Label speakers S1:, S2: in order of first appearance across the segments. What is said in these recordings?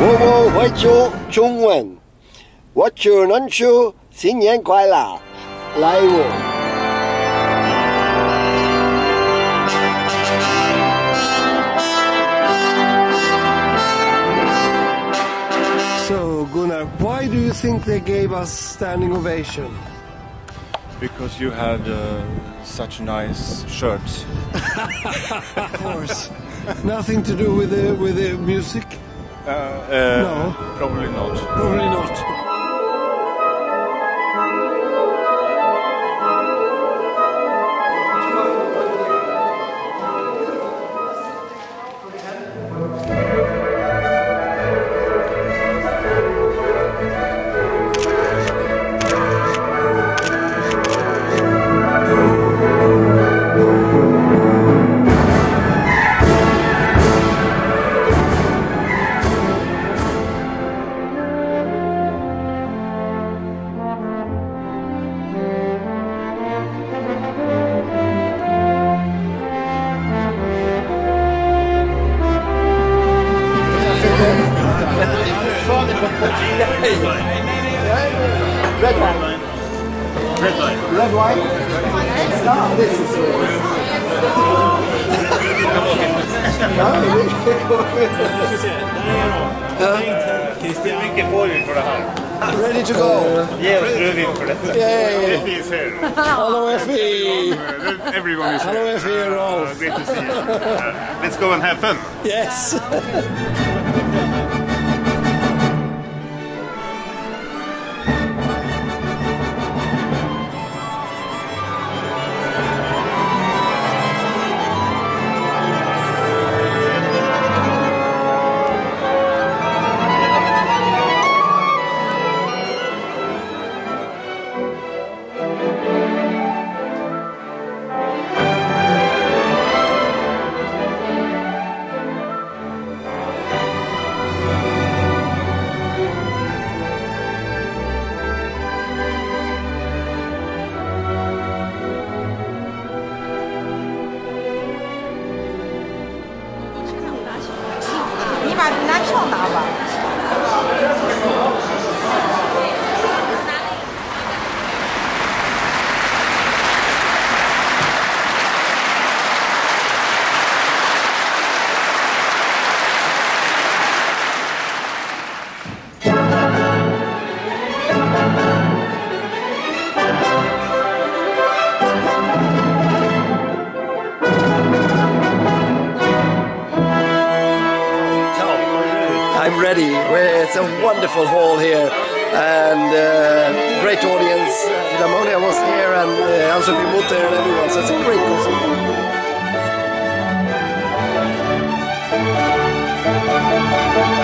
S1: Waichu Chungwen，我祝能祝新年快乐，来我。So Gunnar, why do you think they gave us standing ovation?
S2: Because you had uh, such nice shirts.
S1: of course. Nothing to do with the with the music.
S2: Uh, uh,
S1: No.
S2: Probably not.
S1: Probably not. Red wine.
S3: Red wine.
S1: Red wine. Ah, this is.
S3: Mycket får vi för det här.
S1: Ready to go.
S3: Ge oss rödvin för detta.
S1: Yay.
S3: Det finns här.
S1: Hello Effie.
S3: Everyone is
S1: Hello,
S3: here.
S1: Effie and Rolf.
S3: Uh, great to see you. Uh, let's go and have fun.
S1: Yes. I'm ready. It's a wonderful hall here and uh, great audience. Philharmonia was here and uh, Anne-Sophie Mutter and everyone, so it's a great concert.
S3: En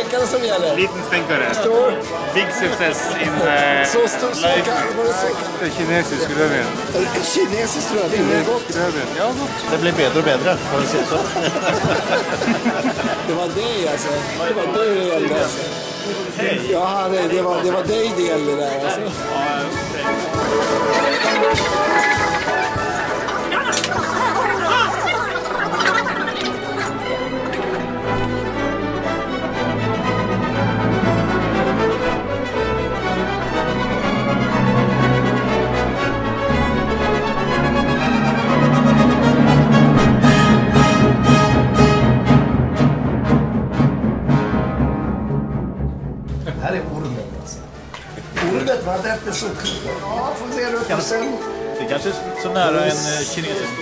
S1: Eh, Stänkare som gäller.
S3: Liten stänkare.
S1: Stor.
S3: Big success in uh,
S1: Så stor, så
S3: life.
S1: kan, var det så?
S3: Kinesisk rödvin.
S1: Eh, Kinesiskt rödvin, det är gott.
S3: rödvin. Ja, gott.
S4: Det blir bättre och bättre, får vi se så.
S1: Det var det alltså. Det var det det gällde alltså.
S3: Hej!
S1: Ja, det, det, var, det var dig det gällde där alltså. Så. Ja, får se det och sen.
S4: Det kanske är så nära en eh, kinesisk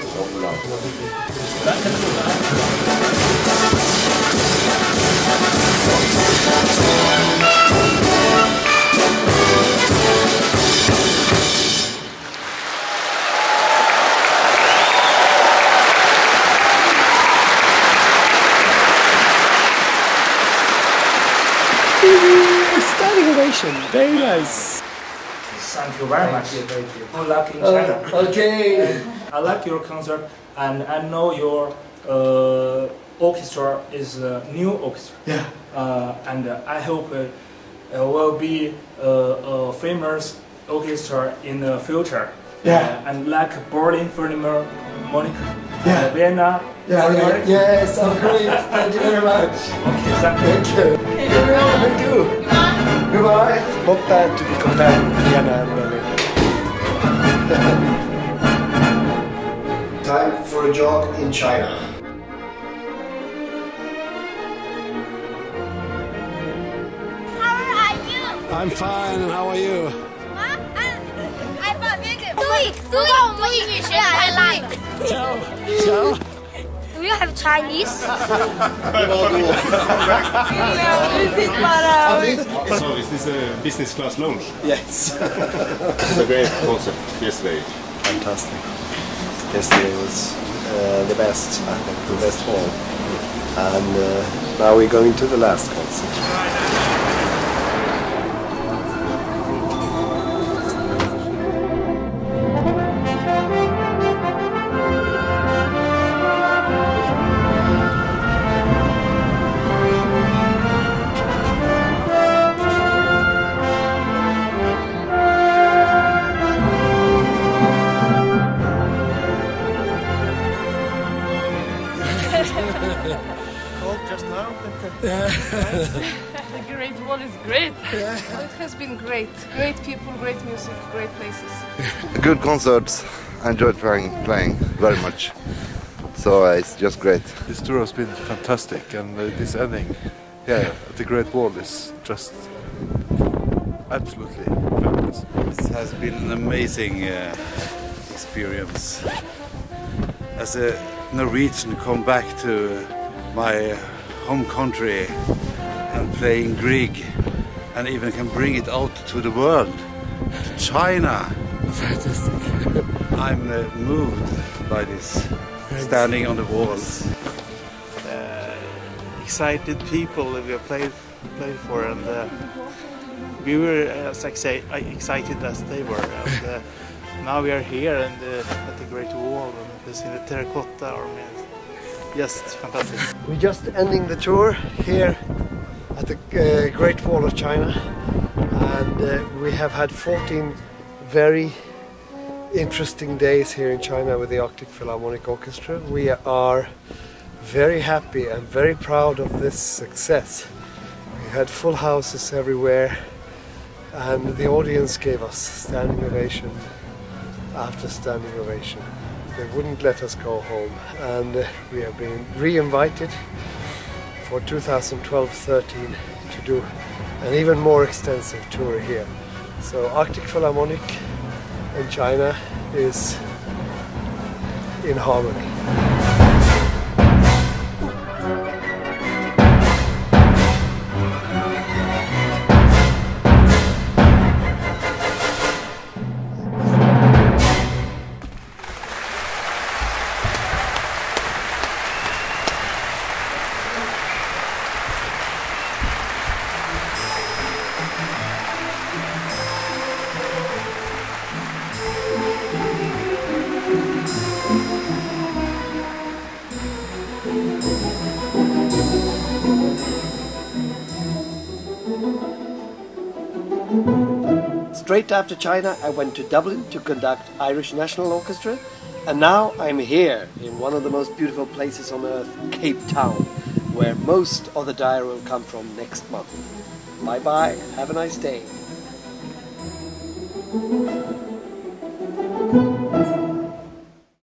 S1: Standing ovation. Very nice.
S5: Thank you very much. Thank Good luck in China.
S1: Okay.
S5: I like your concert, and I know your uh, orchestra is a new orchestra.
S1: Yeah.
S5: Uh, and uh, I hope it uh, will be uh, a famous orchestra in the future.
S1: Yeah.
S5: Uh, and like Berlin Philharmonic,
S1: Yeah.
S5: uh, Vienna
S1: Yeah, yeah,
S5: Philharmonic.
S1: yes, I'm great. Thank you very much.
S5: Okay, thank you.
S1: Thank you. Thank you. Goodbye. Not bad to be compared with Vienna and Berlin. Time for a jog in China.
S6: How are you?
S1: I'm fine, and how are you?
S6: 啊啊，I found big. 对，读到我们英语学太烂了。
S1: Ciao. Ciao.
S6: Do you have Chinese?
S7: So is this a business class lounge?
S1: Yes.
S7: It's a great concept yesterday.
S1: Fantastic. Yesterday was uh, the best, I think, the best hall. And uh, now we're going to the last concert.
S8: The Great Wall is great. It has been great. Great people, great music, great places.
S9: good concerts. I enjoyed playing, playing very much. So uh, it's just great.
S2: This tour has been fantastic, and uh, this ending, yeah, at the Great Wall is just absolutely fabulous.
S10: It has been an amazing uh, experience. As a Norwegian, come back to my home country and playing Grieg, and even can bring it out to the world, to China. I'm uh, moved by this, standing on the walls.
S11: uh, excited people that we have played played for, and uh, we were as exci- excited as they were. And, uh, now we are here and uh, at the Great Wall and we see the terracotta army. Just fantastic.
S1: We're just ending the tour here at the uh, Great Wall of China, and uh, we have had 14 very interesting days here in China with the Arctic Philharmonic Orchestra. We are very happy and very proud of this success. We had full houses everywhere, and the audience gave us standing ovation after standing ovation. They wouldn't let us go home, and uh, we have been re-invited for 2012-13 to do an even more extensive tour here. So Arctic Philharmonic in China is in harmony. Straight after China, I went to Dublin to conduct Irish National Orchestra, and now I'm here in one of the most beautiful places on earth, Cape Town, where most of the diary will come from next month. Bye bye, have a nice day.